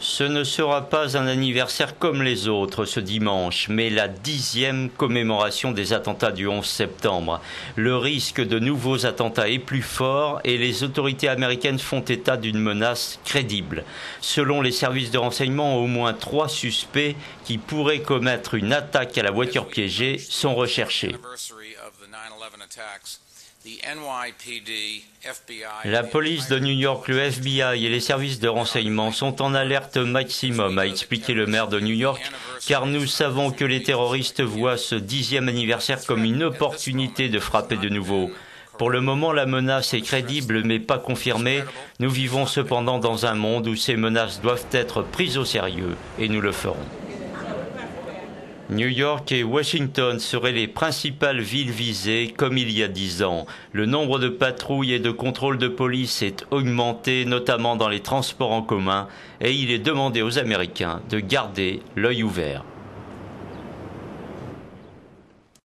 Ce ne sera pas un anniversaire comme les autres ce dimanche, mais la dixième commémoration des attentats du 11 septembre. Le risque de nouveaux attentats est plus fort et les autorités américaines font état d'une menace crédible. Selon les services de renseignement, au moins trois suspects qui pourraient commettre une attaque à la voiture piégée sont recherchés. La police de New York, le FBI et les services de renseignement sont en alerte maximum, a expliqué le maire de New York, car nous savons que les terroristes voient ce dixième anniversaire comme une opportunité de frapper de nouveau. Pour le moment, la menace est crédible mais pas confirmée. Nous vivons cependant dans un monde où ces menaces doivent être prises au sérieux et nous le ferons. New York et Washington seraient les principales villes visées comme il y a dix ans. Le nombre de patrouilles et de contrôles de police est augmenté, notamment dans les transports en commun, et il est demandé aux Américains de garder l'œil ouvert.